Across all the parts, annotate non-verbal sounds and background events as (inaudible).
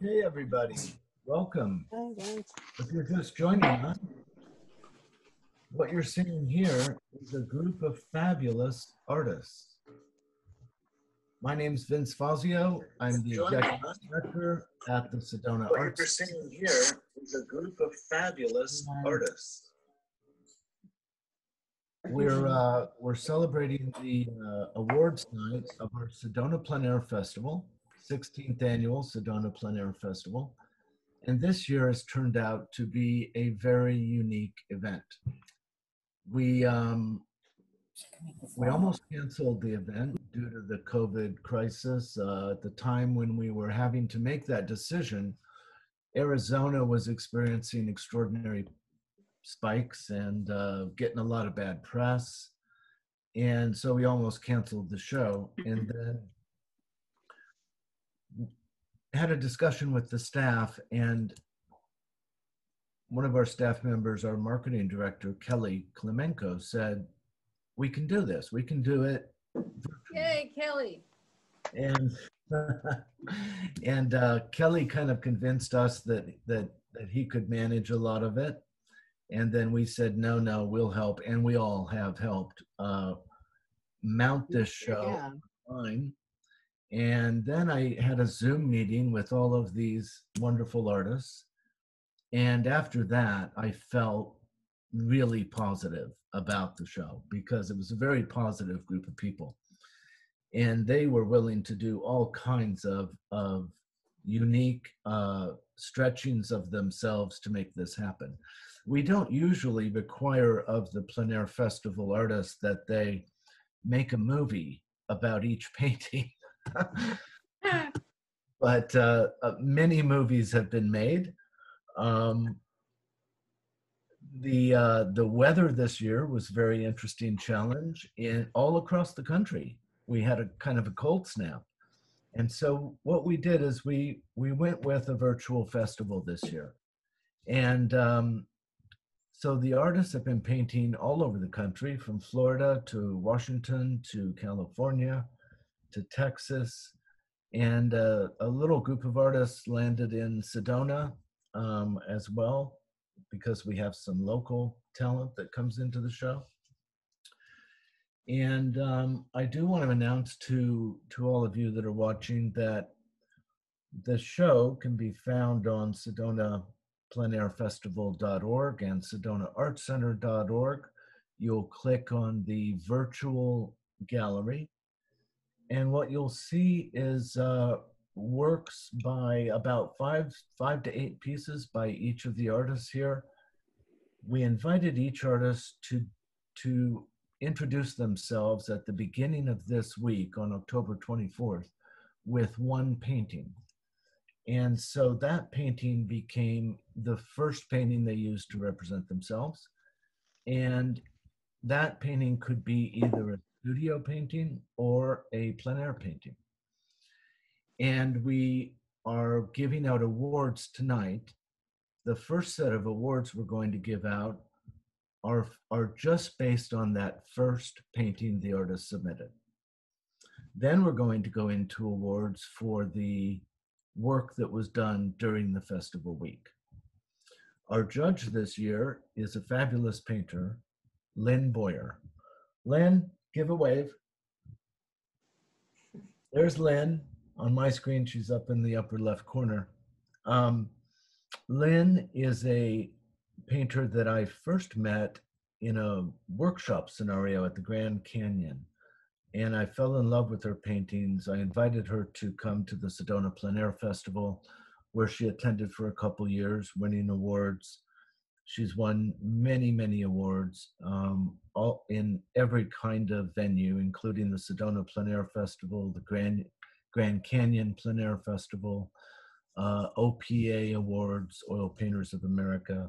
Hey, everybody. Welcome. Hi. If you're just joining us, what you're seeing here is a group of fabulous artists. My name's Vince Fazio. I'm the executive director at the Sedona What Arts. you're seeing here is a group of fabulous artists. We're uh, we're celebrating the uh, awards night of our Sedona Plein Air Festival, 16th annual Sedona Plein Air Festival, and this year has turned out to be a very unique event. We um, we almost canceled the event due to the COVID crisis. Uh, at the time when we were having to make that decision, Arizona was experiencing extraordinary spikes and uh, getting a lot of bad press. And so we almost canceled the show. And then had a discussion with the staff, and one of our staff members, our marketing director, Kelly Klemenko, said, We can do this. We can do it Yay, Kelly. and (laughs) and uh, Kelly kind of convinced us that that that he could manage a lot of it, and then we said no, no, we'll help, and we all have helped uh, mount this show Yeah. online. And then I had a Zoom meeting with all of these wonderful artists, and after that, I felt really positive about the show because it was a very positive group of people. And they were willing to do all kinds of of unique uh, stretchings of themselves to make this happen. We don't usually require of the plein air festival artists that they make a movie about each (laughs) painting, (laughs) but uh, uh, many movies have been made. Um, the uh, the weather this year was very interesting challenge in all across the country we had a kind of a cold snap. And so what we did is we we went with a virtual festival this year. And um, so the artists have been painting all over the country, from Florida to Washington to California to Texas. And uh, a little group of artists landed in Sedona um, as well, because we have some local talent that comes into the show. And um, I do want to announce to to all of you that are watching that the show can be found on Sedona pleinairfestival.org and sedonaartcenter.org. You'll click on the virtual gallery, and what you'll see is uh, works by about five five to eight pieces by each of the artists here. We invited each artist to to introduce themselves at the beginning of this week on October 24th with one painting. And so that painting became the first painting they used to represent themselves. And that painting could be either a studio painting or a plein air painting. And we are giving out awards tonight. The first set of awards we're going to give out are, are just based on that first painting the artist submitted. Then we're going to go into awards for the work that was done during the festival week. Our judge this year is a fabulous painter, Lynn Boyer. Lynn, give a wave. There's Lynn on my screen. She's up in the upper left corner. Um, Lynn is a painter that I first met in a workshop scenario at the Grand Canyon. And I fell in love with her paintings. I invited her to come to the Sedona Plein Air Festival, where she attended for a couple years, winning awards. She's won many, many awards um, all in every kind of venue, including the Sedona Plein Air Festival, the Grand, Grand Canyon Plein Air Festival, uh, OPA Awards, Oil Painters of America,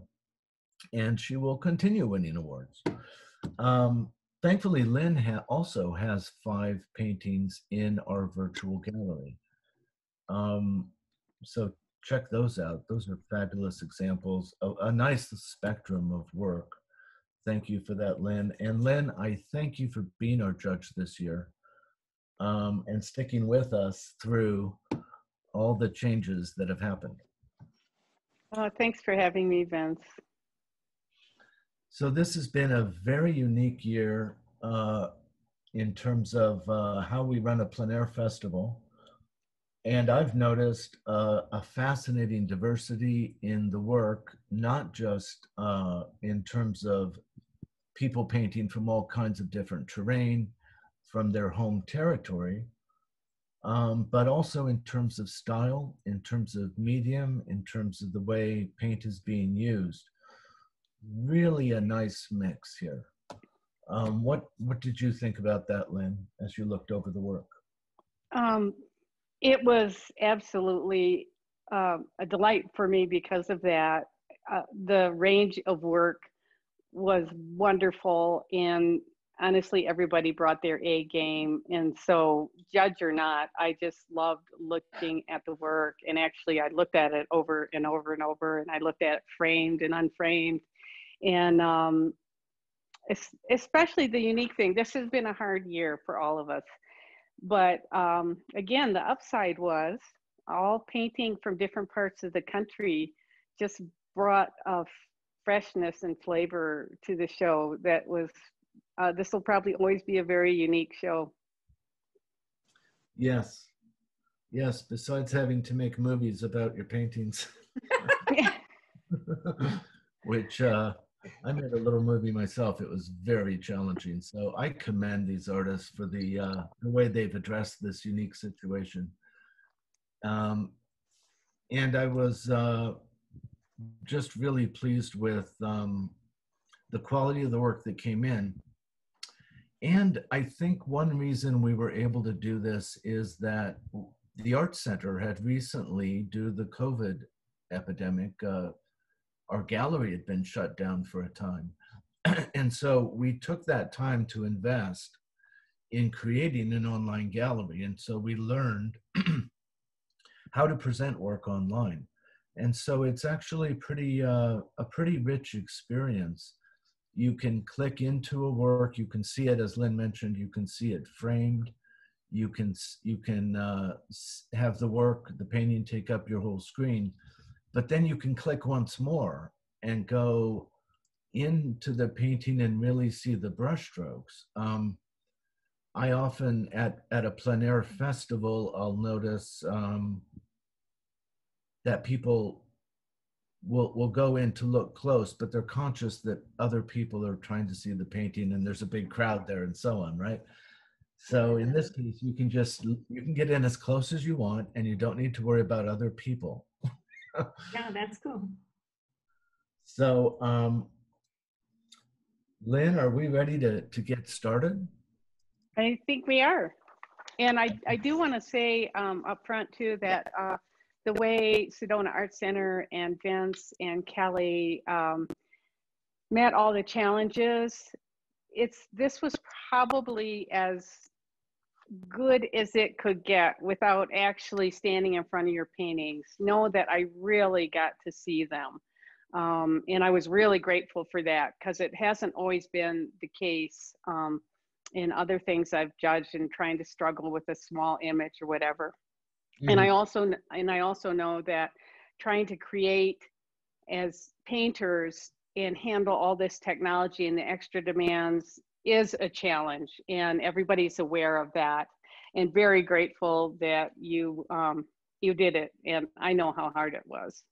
and she will continue winning awards. Um, thankfully, Lynn ha- also has five paintings in our virtual gallery. Um, so check those out. Those are fabulous examples of a nice spectrum of work. Thank you for that, Lynn. And Lynn, I thank you for being our judge this year um, and sticking with us through all the changes that have happened. Uh, thanks for having me, Vince. So this has been a very unique year uh, in terms of uh, how we run a plein air festival. And I've noticed uh, a fascinating diversity in the work, not just uh, in terms of people painting from all kinds of different terrain from their home territory, um, but also in terms of style, in terms of medium, in terms of the way paint is being used. Really a nice mix here. Um, what what did you think about that, Lynn, as you looked over the work? Um, it was absolutely uh, a delight for me because of that. Uh, the range of work was wonderful, and honestly, everybody brought their A game. And so, judge or not, I just loved looking at the work. And actually, I looked at it over and over and over, and I looked at it framed and unframed. And um, especially the unique thing, this has been a hard year for all of us. But um, again, the upside was all painting from different parts of the country just brought a freshness and flavor to the show that was uh, this will probably always be a very unique show. Yes. Yes, besides having to make movies about your paintings. (laughs) (laughs) Which uh, I made a little movie myself. It was very challenging. So I commend these artists for the, uh, the way they've addressed this unique situation. Um, and I was uh, just really pleased with um, the quality of the work that came in. And I think one reason we were able to do this is that the Art Center had recently, due to the COVID epidemic, uh, our gallery had been shut down for a time. (clears throat) and so we took that time to invest in creating an online gallery. And so we learned (clears throat) how to present work online. And so it's actually pretty uh, a pretty rich experience you can click into a work you can see it as lynn mentioned you can see it framed you can you can uh, have the work the painting take up your whole screen but then you can click once more and go into the painting and really see the brushstrokes um, i often at at a plein air festival i'll notice um, that people will will go in to look close, but they're conscious that other people are trying to see the painting and there's a big crowd there and so on, right? So in this case, you can just you can get in as close as you want and you don't need to worry about other people. Yeah, that's cool. So um Lynn, are we ready to, to get started? I think we are. And I, I do want to say um, up front too that uh, the way Sedona Art Center and Vince and Kelly um, met all the challenges, it's this was probably as good as it could get without actually standing in front of your paintings. Know that I really got to see them. Um, and I was really grateful for that because it hasn't always been the case um, in other things I've judged and trying to struggle with a small image or whatever. Mm-hmm. And I also and I also know that trying to create as painters and handle all this technology and the extra demands is a challenge and everybody's aware of that and very grateful that you um, you did it and i know how hard it was.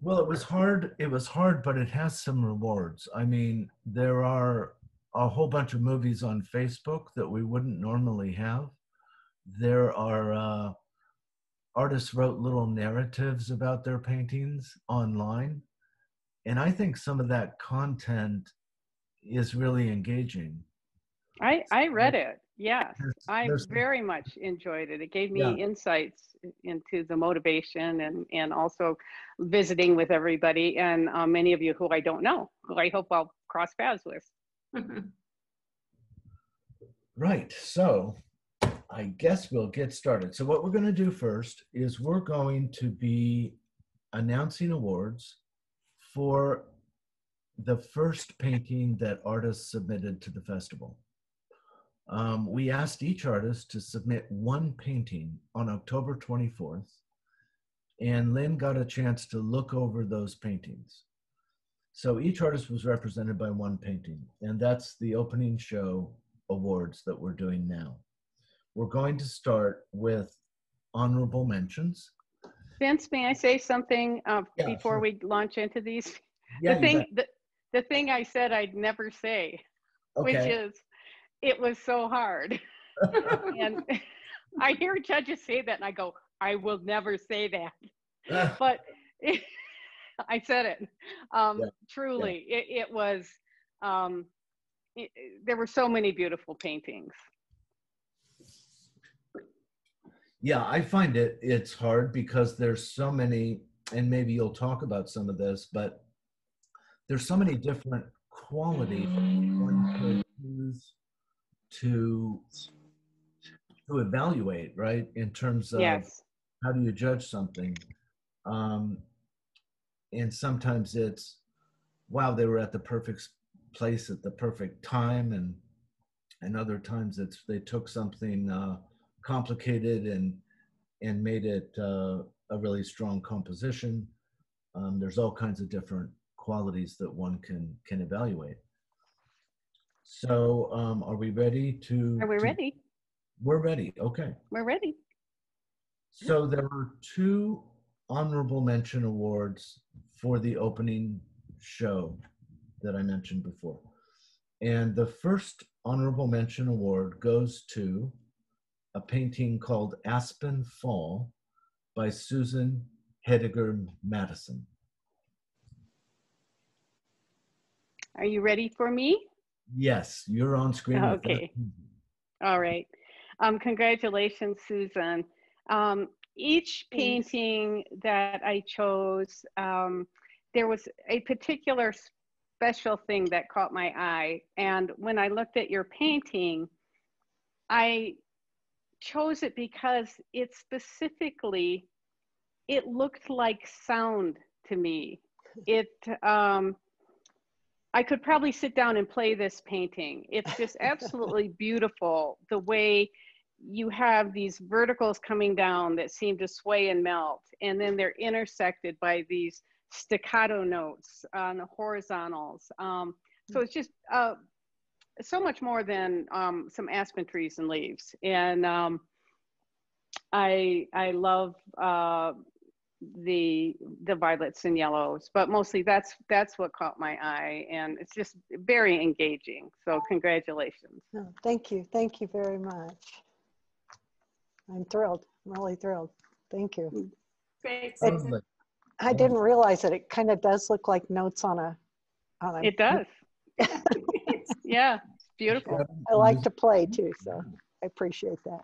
Well it was hard it was hard but it has some rewards. I mean there are a whole bunch of movies on facebook that we wouldn't normally have. There are uh, artists wrote little narratives about their paintings online and i think some of that content is really engaging i i read it yes there's, i there's, very much enjoyed it it gave me yeah. insights into the motivation and and also visiting with everybody and uh, many of you who i don't know who i hope i'll cross paths with (laughs) right so I guess we'll get started. So what we're going to do first is we're going to be announcing awards for the first painting that artists submitted to the festival. um, we asked each artist to submit one painting on October 24th, and Lynn got a chance to look over those paintings. So each artist was represented by one painting, and that's the opening show awards that we're doing now. We're going to start with honorable mentions. Vince, may I say something uh, Yeah, before sure. we launch into these? Yeah, the thing, the, the thing I said I'd never say, which is, it was so hard. (laughs) and I hear judges say that, and I go, I will never say that. But (laughs) I said it. Um, Yeah, Truly, it, it was. Um, it, it- there were so many beautiful paintings. Yeah, I find it it's hard because there's so many, and maybe you'll talk about some of this, but there's so many different qualities one could use to to evaluate, right? In terms of yes. how do you judge something? Um, and sometimes it's, wow, they were at the perfect place at the perfect time, and and other times it's they took something uh, complicated and and made it uh, a really strong composition. Um, there's all kinds of different qualities that one can can evaluate. So, um, are we ready to? Are we to- ready? We're ready. Okay. We're ready. So there were two honorable mention awards for the opening show that I mentioned before. And the first honorable mention award goes to a painting called Aspen Fall by Susan Hediger Madison. Are you ready for me? Yes, you're on screen. Okay. All right. Um, congratulations, Susan. Um, each painting that I chose, um, there was a particular special thing that caught my eye. And when I looked at your painting, I chose it because it specifically, it looked like sound to me. It, um, I could probably sit down and play this painting. It's just (laughs) absolutely beautiful the way you have these verticals coming down that seem to sway and melt, and then they're intersected by these staccato notes on the horizontals. Um, so it's just uh, so much more than um, some aspen trees and leaves. And um, I I love uh, the the violets and yellows but mostly that's that's what caught my eye and it's just very engaging so congratulations No, thank you. Thank you very much. I'm thrilled. I'm really thrilled. Thank you. Great. And- Susan. I didn't realize that it kind of does look like notes on a, on a. it does (laughs) (laughs) yeah it's beautiful I like to play too, so I appreciate that.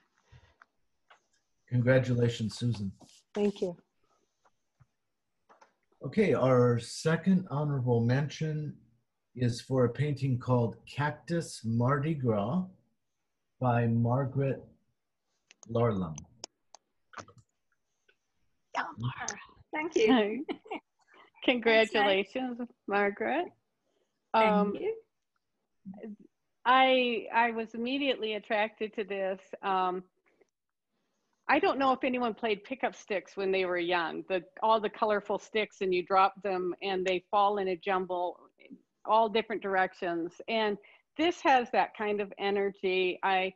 Congratulations, Susan. Thank you. Okay, our second honorable mention is for a painting called Cactus Mardi Gras by Margaret Larlham. Thank you. (laughs) congratulations margaret Thank um, you. I I was immediately attracted to this. Um, I don't know if anyone played pickup sticks when they were young. The all the colorful sticks, and you drop them, and they fall in a jumble, all different directions. And this has that kind of energy. I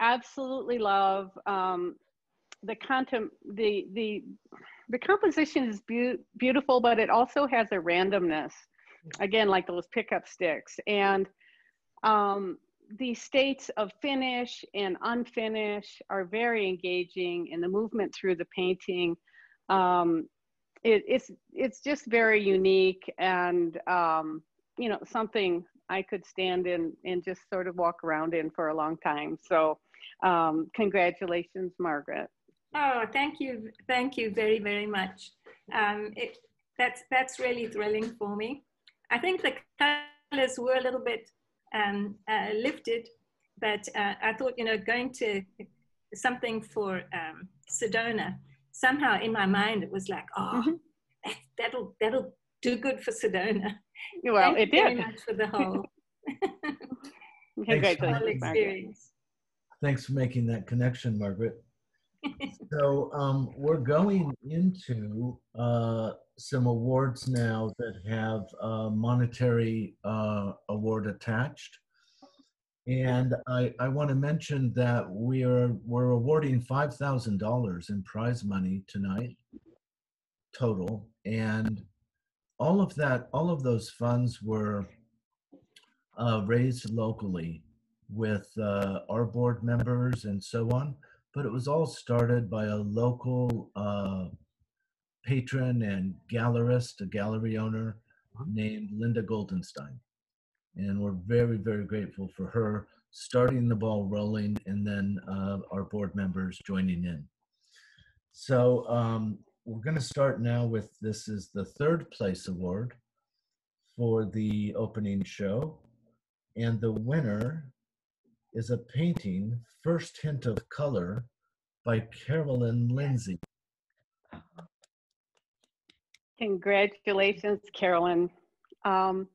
absolutely love um, the contem- the the the composition is beau- beautiful, but it also has a randomness. Again, like those pickup sticks, and um, the states of finish and unfinish are very engaging and the movement through the painting um, it, it's it's just very unique and um, you know something i could stand in and just sort of walk around in for a long time so um, congratulations margaret Oh, thank you. Thank you very, very much. Um, it, that's, that's really thrilling for me. I think the colors were a little bit um, uh, lifted, but uh, I thought, you know, going to something for um, Sedona, somehow in my mind, it was like, oh, Mhm. that, that'll, that'll do good for Sedona. well Thank it you very did much for the whole, (laughs) (laughs) congratulations whole Thanks, experience. Thanks for making that connection, Margaret. So um, we're going into uh, some awards now that have a monetary uh, award attached. And I, I want to mention that we are we're awarding five thousand dollars in prize money tonight, total, and all of that, all of those funds were uh, raised locally with uh, our board members and so on. But it was all started by a local uh, patron and gallerist, a gallery owner named Linda Goldenstein. And we're very, very grateful for her starting the ball rolling and then uh, our board members joining in. So um, we're going to start now with this is the third place award for the opening show. And the winner is a painting, First Hint of Color, by Carolyn Lindsay. Congratulations, Carolyn. Um,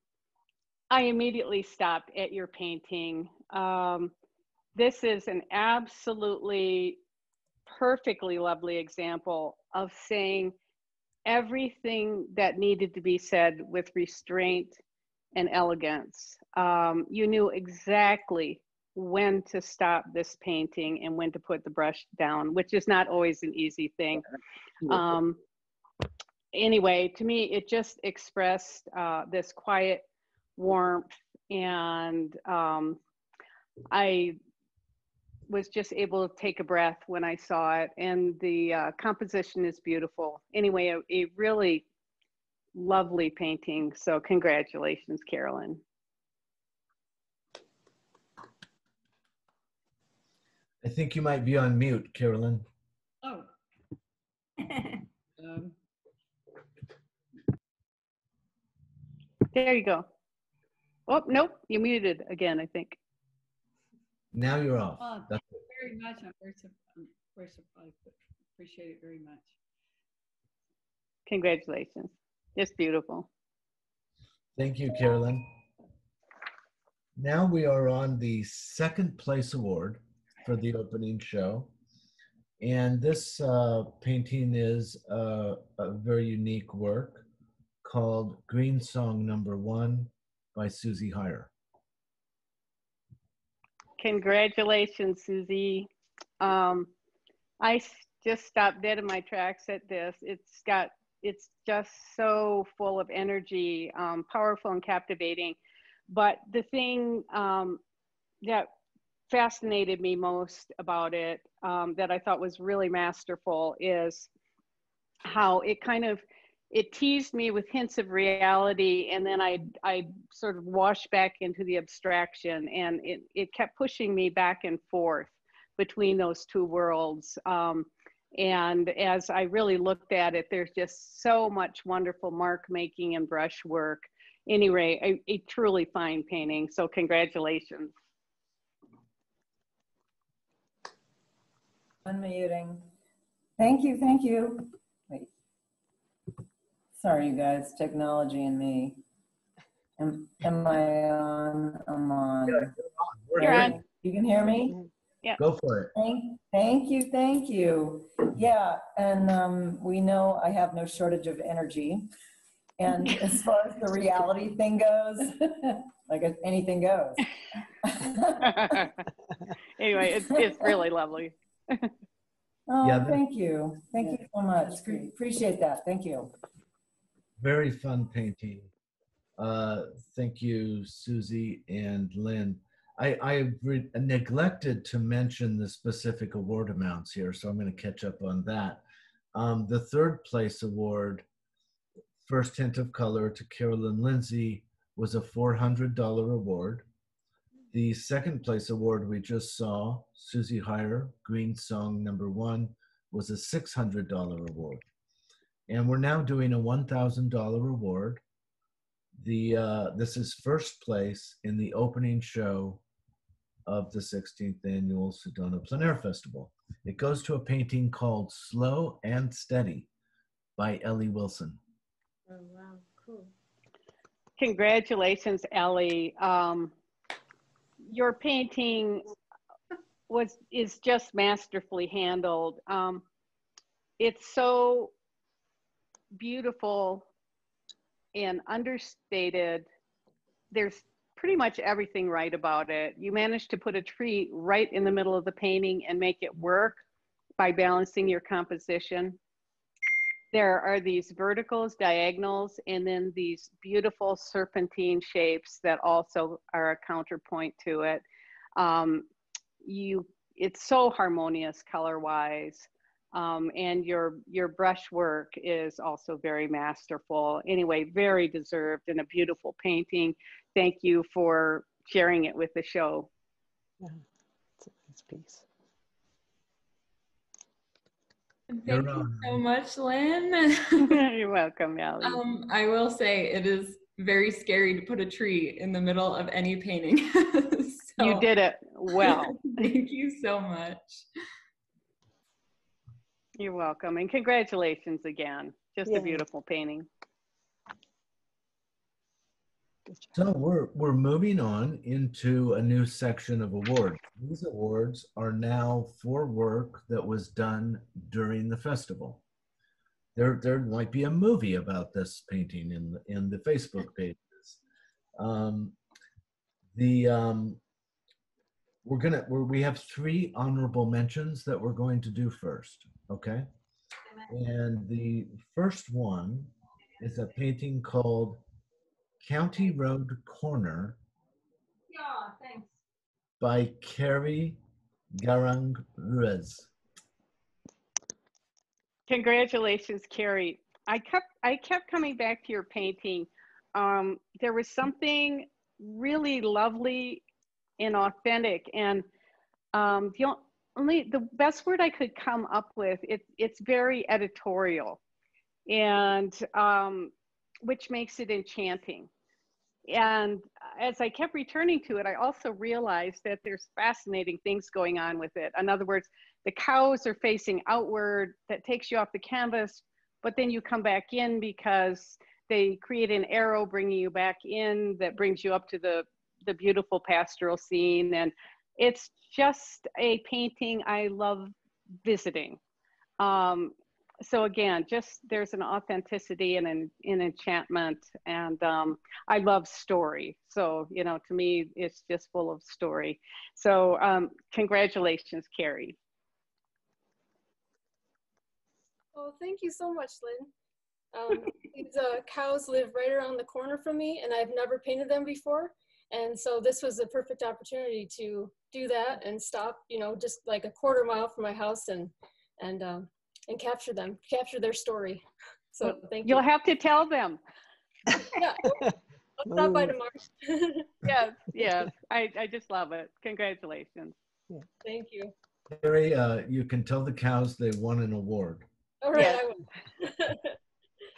I immediately stopped at your painting. Um, this is an absolutely perfectly lovely example of saying everything that needed to be said with restraint and elegance. Um, you knew exactly when to stop this painting and when to put the brush down, which is not always an easy thing. Um, anyway, to me, it just expressed uh, this quiet warmth, and um, I was just able to take a breath when I saw it. And the uh, composition is beautiful. Anyway, a, a really lovely painting. So, congratulations, Carolyn. I think you might be on mute, Carolyn. Oh. (laughs) Um, There you go. Oh, nope, you muted again, I think. Now you're off. oh, thank you very much. I'm very, sup- I'm very surprised, but appreciate it very much. Congratulations. Just beautiful. Thank you, Carolyn. Now we are on the second place award for the opening show. And this uh, painting is uh, a very unique work called Green Song Number One by Susie Heyer. Congratulations, Susie. Um, I just stopped dead in my tracks at this. It's got, it's just so full of energy, um, powerful and captivating. But the thing um, that fascinated me most about it, um, that I thought was really masterful, is how it kind of it teased me with hints of reality and then i i sort of washed back into the abstraction and it, it kept pushing me back and forth between those two worlds. Um, and as i really looked at it there's just so much wonderful mark making and brush work anyway a, a truly fine painting so congratulations Unmuting. Thank you, thank you. Wait. Sorry, you guys, technology and me. Am, am I on? I'm on. We're You're on. You can hear me? Yeah. Go for it. Thank, thank you, thank you. Yeah, and um, we know I have no shortage of energy. And (laughs) as far as the reality thing goes, (laughs) like anything goes. (laughs) anyway it's, it's really lovely Oh, Yeah, that- thank you. Thank you so much. Pre- Appreciate that. Thank you. Very fun painting. Uh, thank you, Susie and Lynn. I, I re- neglected to mention the specific award amounts here, so I'm going to catch up on that. Um, the third place award, First Hint of Color to Carolyn Lindsay, was a $400 award. The second place award we just saw, Susie Heyer, Green Song Number One, was a $600 award. And we're now doing a $1,000 award. The, uh, this is first place in the opening show of the 16th annual Sedona Plein Air Festival. It goes to a painting called Slow and Steady by Ellie Wilson. Oh, wow, cool. Congratulations, Ellie. Um, your painting was is just masterfully handled. Um, it's so beautiful and understated. There's pretty much everything right about it. You managed to put a tree right in the middle of the painting and make it work by balancing your composition. There are these verticals, diagonals, and then these beautiful serpentine shapes that also are a counterpoint to it. Um, you, it's so harmonious color-wise. Um, and your your brushwork is also very masterful. Anyway, very deserved and a beautiful painting. Thank you for sharing it with the show. Yeah, it's a nice piece. Thank You're you on. so much, Lynn. (laughs) You're (laughs) welcome, Allie. um, I will say it is very scary to put a tree in the middle of any painting. (laughs) you did it well. Thank you so much. You're welcome, and congratulations again. Just Yeah. a beautiful painting. So we're we're moving on into a new section of awards. These awards are now for work that was done during the festival. There there might be a movie about this painting in the, in the Facebook pages. Um, the um, we're gonna we're, we have three honorable mentions that we're going to do first. Okay, and the first one is a painting called County Road Corner Yeah, thanks. by Carrie Garang Ruiz. Congratulations, Carrie. I kept I kept coming back to your painting. Um, there was something really lovely and authentic, and um, the only the best word I could come up with it, it's very editorial, and um, which makes it enchanting. And as I kept returning to it, I also realized that there's fascinating things going on with it. In other words, the cows are facing outward that takes you off the canvas but then you come back in because they create an arrow bringing you back in that brings you up to the the beautiful pastoral scene and it's just a painting i love visiting um, so again just there's an authenticity and an, an enchantment and um, i love story so you know to me it's just full of story so um, congratulations carrie Oh, thank you so much, Lynn. Um, (laughs) these uh, cows live right around the corner from me, and I've never painted them before. And so this was a perfect opportunity to do that and stop, you know, just like a quarter mile from my house and and um, and capture them, capture their story. So thank you. you'll have to tell them yeah, (laughs) I'll stop by tomorrow. (laughs) yes, yes. I, I just love it. Congratulations. Yeah. thank you. Carrie, uh, you can tell the cows they won an award. All right, Yeah. I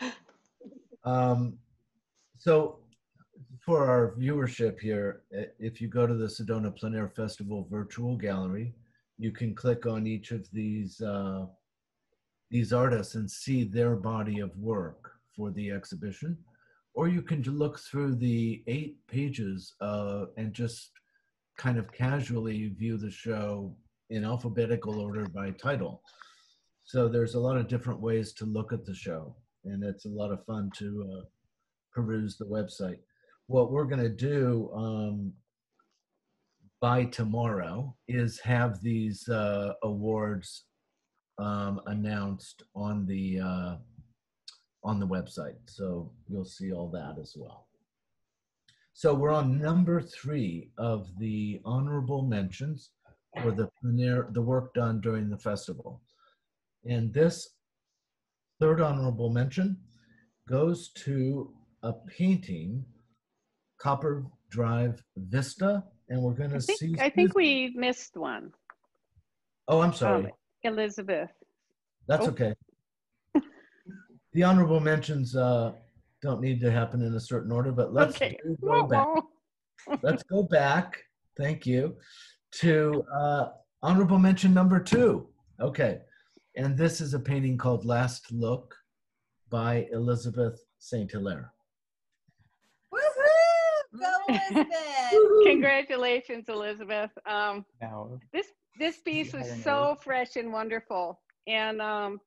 will. (laughs) Um, so for our viewership here, if you go to the Sedona Plein Air Festival virtual gallery, you can click on each of these uh, these artists and see their body of work for the exhibition, or you can look through the eight pages uh, and just kind of casually view the show in alphabetical order by title. So there's a lot of different ways to look at the show, and it's a lot of fun to uh, peruse the website. What we're going to do um, by tomorrow is have these uh, awards um, announced on the uh, on the website, so you'll see all that as well. So we're on number three of the honorable mentions for the the work done during the festival. And this third honorable mention goes to a painting, Copper Drive Vista, and we're going to see. I think we missed one. Oh, I'm sorry. Elizabeth. That's oh. okay. (laughs) The honorable mentions uh, don't need to happen in a certain order, but let's Okay. go back. (laughs) Let's go back. Thank you to uh, honorable mention number two. Okay, and this is a painting called Last Look by Elizabeth Saint Hilaire. Go (laughs) Elizabeth! Congratulations, Elizabeth. Um, this this piece was so fresh and wonderful, and um,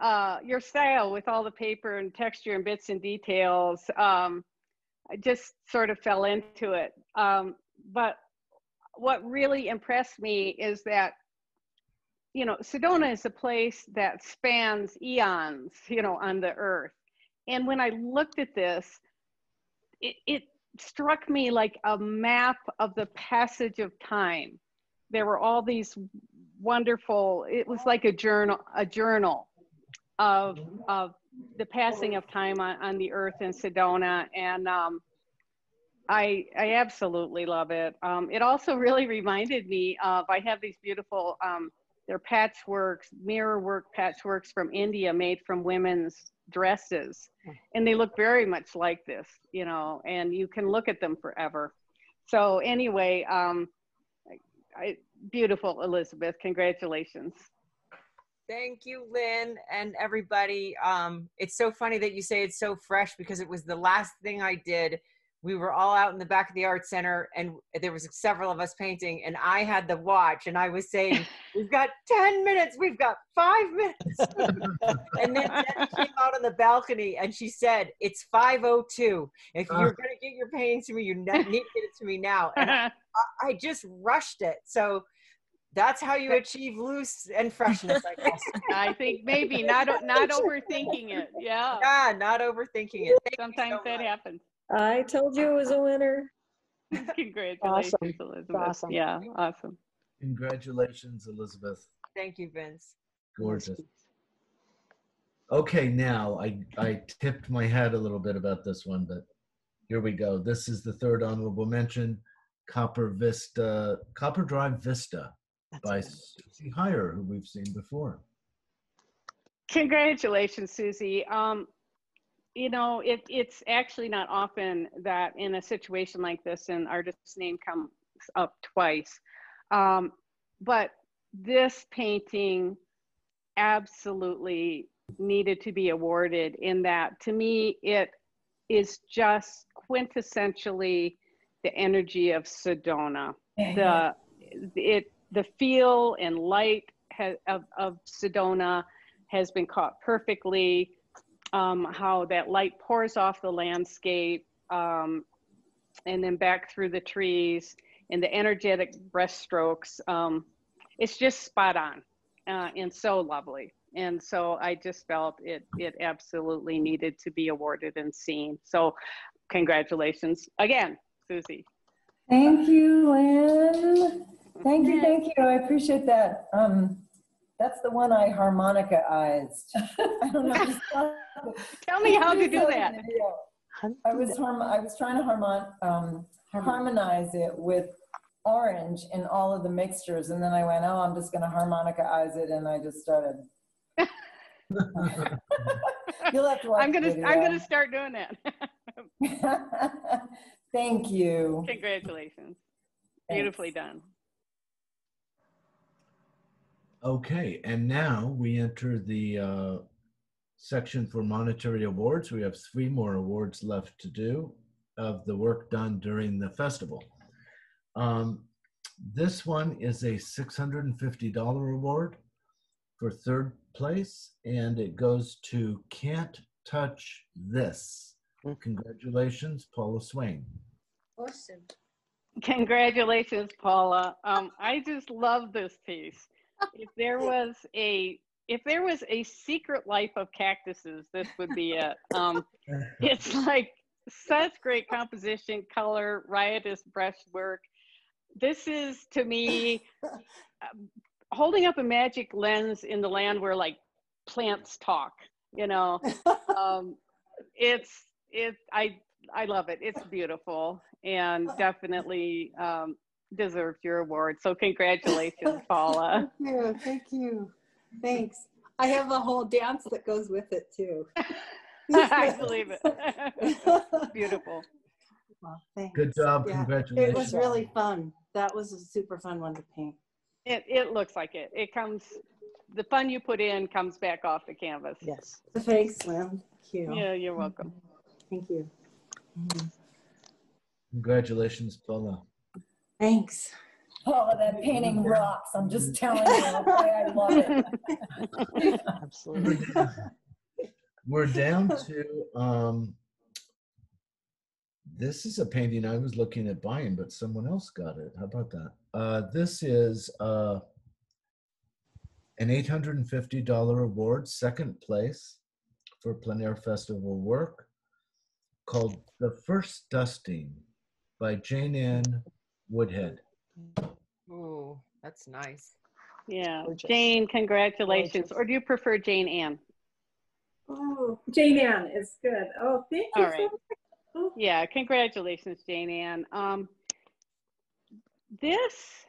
uh, your style with all the paper and texture and bits and details. Um, I just sort of fell into it. Um, but what really impressed me is that you know Sedona is a place that spans eons, you know, on the earth. And when I looked at this, it, it struck me like a map of the passage of time. There were all these wonderful, it was like a journal, a journal of, of the passing of time on, on the earth in Sedona. And um, I, I absolutely love it. Um, it also really reminded me of, I have these beautiful, um, they're patchworks, mirror work patchworks from India made from women's dresses. And they look very much like this, you know, and you can look at them forever. So anyway, um, I, beautiful, Elizabeth. Congratulations. Thank you, Lynn, and everybody. Um, it's so funny that you say it's so fresh because it was the last thing I did. We were all out in the back of the art center, and there was several of us painting, and I had the watch, and I was saying, (laughs) "We've got ten minutes. We've got five minutes." (laughs) and then Jenny came out on the balcony, and she said, "It's five o two. If you're gonna get your paintings to me, you need to get it to me now." And I, (laughs) I just rushed it. So that's how you achieve loose and freshness, I guess. I think maybe not not overthinking it. Yeah. Yeah, not overthinking it. Thank Sometimes that happens. I told you it was a winner. (laughs) Congratulations, Awesome. Elizabeth. Awesome. Yeah, awesome. Congratulations, Elizabeth. Thank you, Vince. Gorgeous. Okay, now I, I tipped my hat a little bit about this one, but here we go. This is the third honorable mention, Copper Vista, Copper Drive Vista by Susie Heyer, who we've seen before. Congratulations, Susie. Um, you know, it, it's actually not often that in a situation like this, an artist's name comes up twice. Um, but this painting absolutely needed to be awarded in that to me it is just quintessentially the energy of Sedona. The it the feel and light ha- of, of Sedona has been caught perfectly. Um, how that light pours off the landscape um, and then back through the trees and the energetic brushstrokes. Um, it's just spot on uh, and so lovely. And so I just felt it it absolutely needed to be awarded and seen. So congratulations again, Susie. Thank you, Lynn. Thank you, thank you. I appreciate that. Um, that's the one I harmonica-ized. (laughs) I don't know. (laughs) Tell me how to do that. in the video. I was harm, I was trying to harmon, um, harmonize it with orange in all of the mixtures, and then I went, oh, I'm just gonna harmonica-ize it, and I just started. (laughs) You'll have to watch I'm gonna I'm gonna start doing that. Thank you. Congratulations. Beautifully done. Okay, and now we enter the uh, section for monetary awards. We have three more awards left to do of the work done during the festival. Um, this one is a $650 award for third place, and it goes to Can't Touch This. Congratulations, Paula Swain. Awesome. Congratulations, Paula. Um, I just love this piece. If there was a if there was a secret life of cactuses, this would be it. Um, (laughs) it's like such great composition, color, riotous brushwork. This is to me um, holding up a magic lens in the land where like plants talk. You know, um, it's it. I I love it. It's beautiful and definitely um, deserves your award. So (laughs) congratulations, Paula. Thank you. Thank you. Thanks. I have a whole dance that goes with it too. (laughs) (laughs) I believe it. Beautiful. Well, thanks. Good job. Yeah, It was really fun. That was a super fun one to paint. It it looks like it. It comes the fun you put in comes back off the canvas. Yes. Thanks, Lynn. Thank you. Yeah, you're welcome. Thank you. Congratulations, Paula. Thanks. Oh, that painting rocks. I'm just telling you. boy, I love it. (laughs) Absolutely. We're down to, um, this is a painting I was looking at buying, but someone else got it. How about that? Uh, this is uh, an $850 award, second place for plein air festival work called The First Dusting by Jane Ann Woodhead. Ooh, that's nice. Yeah, Gorgeous. Jane, congratulations. Gorgeous. Or do you prefer Jane Ann? Oh, Jane Ann is good. Oh, thank you All right. so much. Oh, Yeah, congratulations, Jane Ann. Um, this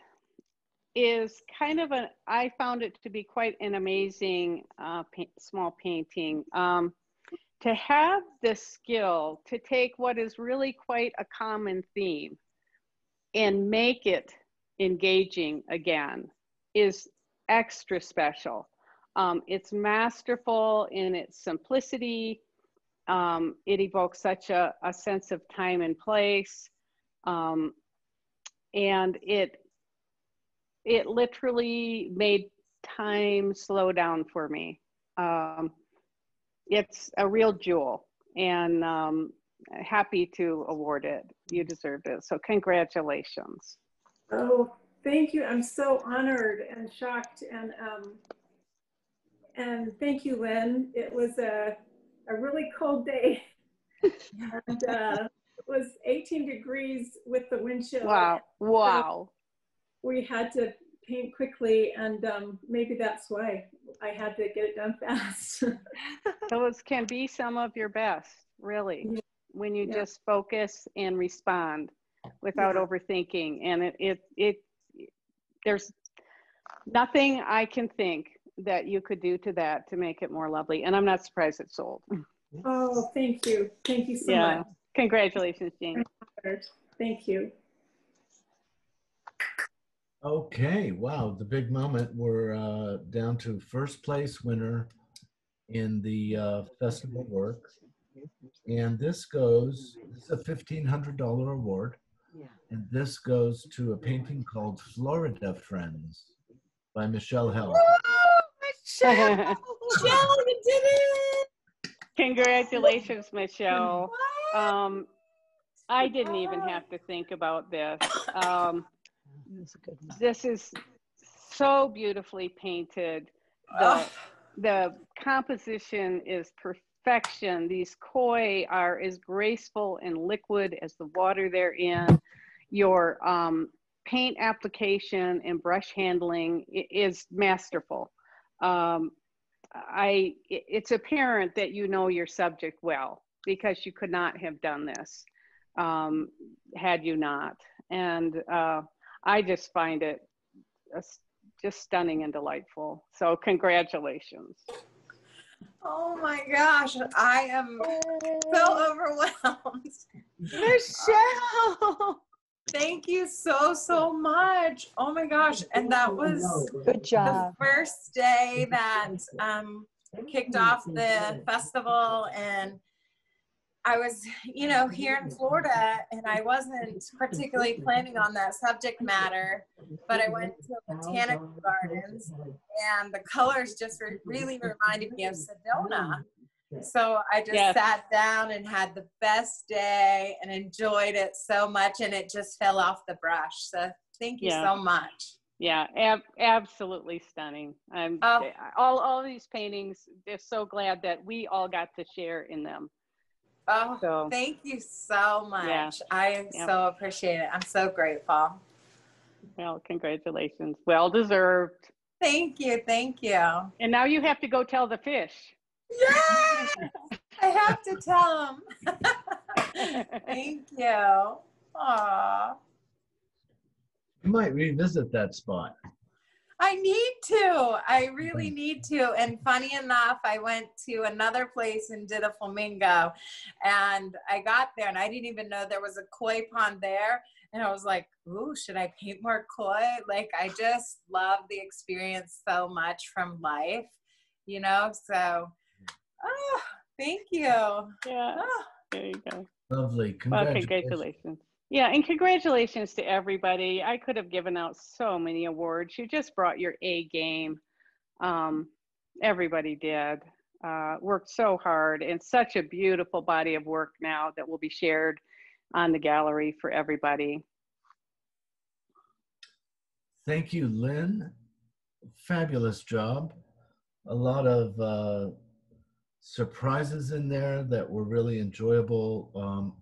is kind of a, I found it to be quite an amazing uh, pa- small painting. Um, to have the skill to take what is really quite a common theme and make it engaging again is extra special. Um, it's masterful in its simplicity. Um, it evokes such a, a sense of time and place. Um, and it, it literally made time slow down for me. Um, it's a real jewel and um, happy to award it. You deserve it. So congratulations. Oh, thank you. I'm so honored and shocked and um and thank you, Lynn. It was a a really cold day. (laughs) and uh it was 18 degrees with the wind chill. Wow. Wow. We had to paint quickly and um maybe that's why I had to get it done (laughs) fast. (laughs) Those can be some of your best, really, when you Yeah. just focus and respond without Yeah. overthinking. And it, it, it, there's nothing I can think that you could do to that to make it more lovely. And I'm not surprised it sold. oh, thank you. Thank you so yeah. much. Congratulations, Jane. Thank you. Okay, wow, the big moment. We're uh, down to first place winner in the uh, festival work. And this goes, this is a $1,500 award. And this goes to a painting called Florida Friends by Michelle Held. Michelle, Michelle, you did it! Congratulations, Michelle. Um, I didn't even have to think about this. Um, That's a good one. this is so beautifully painted. The, the composition is perfection. These koi are as graceful and liquid as the water they're in. Your um, paint application and brush handling is masterful. Um, I, it's apparent that you know your subject well because you could not have done this um, had you not. And uh, I just find it just stunning and delightful. So congratulations. Oh my gosh, I am so overwhelmed. Michelle! Thank you so, so much. Oh my gosh. And that was Good the first day that um, kicked off the festival. And I was, you know, here in Florida, and I wasn't particularly planning on that subject matter, but I went to botanical gardens, and the colors just re- really reminded me of Sedona. So I just Yes. sat down and had the best day and enjoyed it so much, and it just fell off the brush. So thank you Yeah. so much. Yeah, ab- absolutely stunning. I'm Oh. all all these paintings. Just so glad that we all got to share in them. Oh, So thank you so much. Yeah. I Yep. so appreciate it. I'm so grateful. well, congratulations. Well deserved. Thank you. Thank you. And now you have to go tell the fish. Yes, I have to tell them. (laughs) Thank you. Aw. You might revisit that spot. I need to. I really mm-hmm. need to. And funny enough, I went to another place and did a flamingo. And I got there and I didn't even know there was a koi pond there. And I was like, ooh, should I paint more koi? Like, I just love the experience so much from life, you know? So, oh, thank you. Yeah, Oh. there you go. Lovely. Well, Congratulations. Yeah, and congratulations to everybody. I could have given out so many awards. You just brought your A game. Um, everybody did. Uh, worked so hard and such a beautiful body of work now that will be shared on the gallery for everybody. Thank you, Lynn. Fabulous job. A lot of uh, surprises in there that were really enjoyable. Um,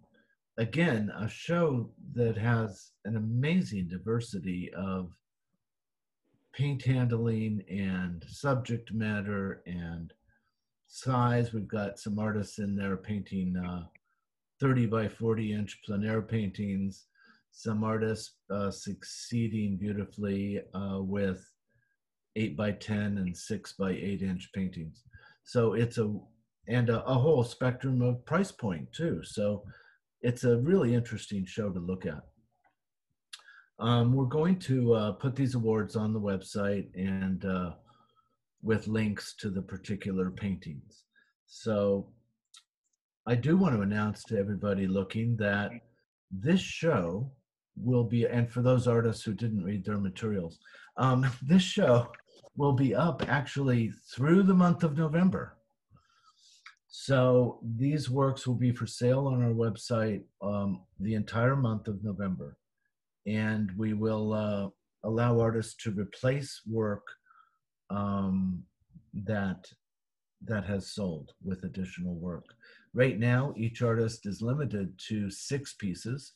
again, a show that has an amazing diversity of paint handling and subject matter and size. We've got some artists in there painting uh, 30 by 40 inch plein air paintings. Some artists uh, succeeding beautifully uh, with 8 by 10 and 6 by 8 inch paintings. So it's a, and a, a whole spectrum of price point too. So it's a really interesting show to look at. Um, we're going to uh, put these awards on the website and uh, with links to the particular paintings. So I do want to announce to everybody looking that this show will be, and for those artists who didn't read their materials, um, (laughs) this show will be up actually through the month of November. So these works will be for sale on our website um, the entire month of November. And we will uh, allow artists to replace work um, that that has sold with additional work. Right now, each artist is limited to six pieces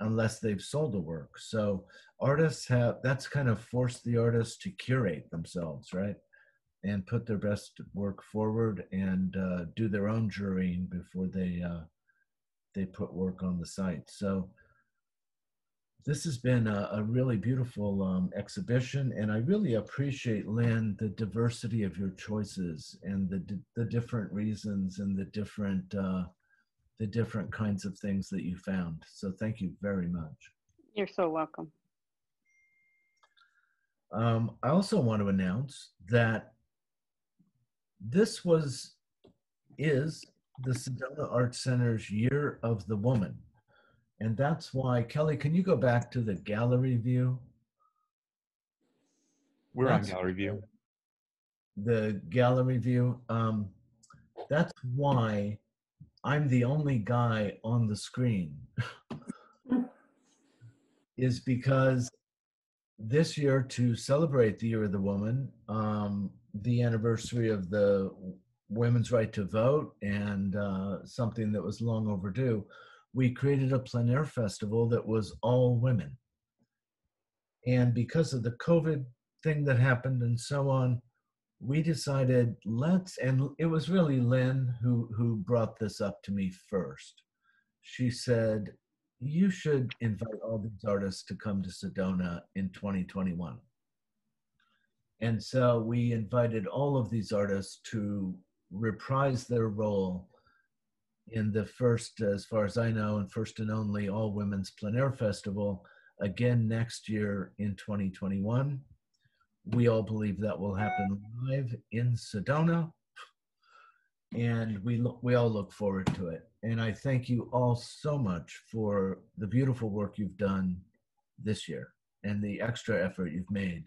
unless they've sold a work. So artists have that's kind of forced the artists to curate themselves, right? And put their best work forward and uh, do their own jurying before they uh, they put work on the site. So this has been a, a really beautiful um, exhibition, and I really appreciate, Lynn, the diversity of your choices and the the different reasons and the different uh, the different kinds of things that you found. So thank you very much. You're so welcome. Um, I also want to announce that this was is the Sedona Arts Center's Year of the Woman. And that's why, Kelly, can you go back to the gallery view? We're That's- on gallery view. The gallery view. Um, that's why I'm the only guy on the screen. (laughs) is because this year, to celebrate the Year of the Woman, um, the anniversary of the women's right to vote, and uh, something that was long overdue, we created a plein air festival that was all women. And because of the COVID thing that happened and so on, we decided let's, and it was really Lynn who, who brought this up to me first. She said, You should invite all these artists to come to Sedona in 2021. And so we invited all of these artists to reprise their role in the first, as far as I know, and first and only all women's plein air festival again next year in 2021. We all believe that will happen live in Sedona, and we we all look forward to it. And I thank you all so much for the beautiful work you've done this year and the extra effort you've made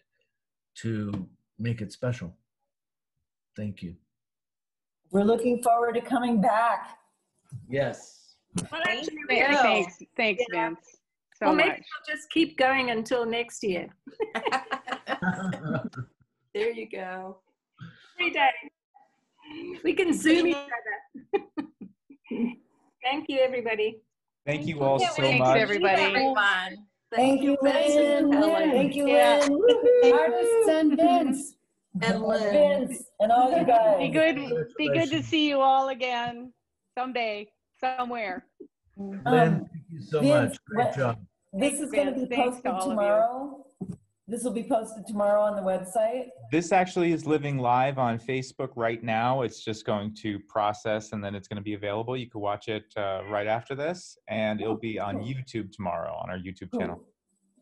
to make it special. Thank you. We're looking forward to coming back. Yes. Well, actually, we Thanks, are. thanks, thanks, Vince. So well, maybe much. we'll just keep going until next year. (laughs) (laughs) There you go. Every day. We can zoom each other. (laughs) Thank you, everybody. Thank you all so Thanks, much. everybody. Everyone. Thank you, Lynn. Thank you, Yeah. Lynn. Artists and Vince. And Lynn. Vince and all you guys. Be good. Be good to see you all again someday, somewhere. Lynn, Um, thank you so Vince, much. Great job. This is going to be posted all you. tomorrow. This will be posted tomorrow on the website. This actually is living live on Facebook right now. It's just going to process and then it's going to be available. You can watch it uh, right after this, and it'll be on. YouTube tomorrow on our YouTube channel.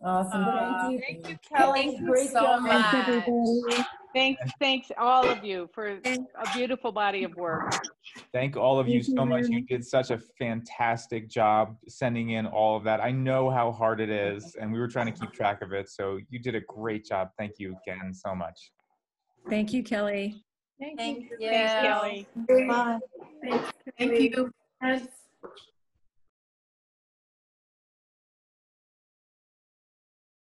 Awesome. Aw, Thank you. Thank you, Kelly. Great so job. much. Thanks, thanks all of you for a beautiful body of work. Thank all of you Thank you, so much. You did such a fantastic job sending in all of that. I know how hard it is, and we were trying to keep track of it. So you did a great job. Thank you again so much. Thank you, Kelly. Thank you. Thanks, Kelly. Bye. Thanks, Thank you. And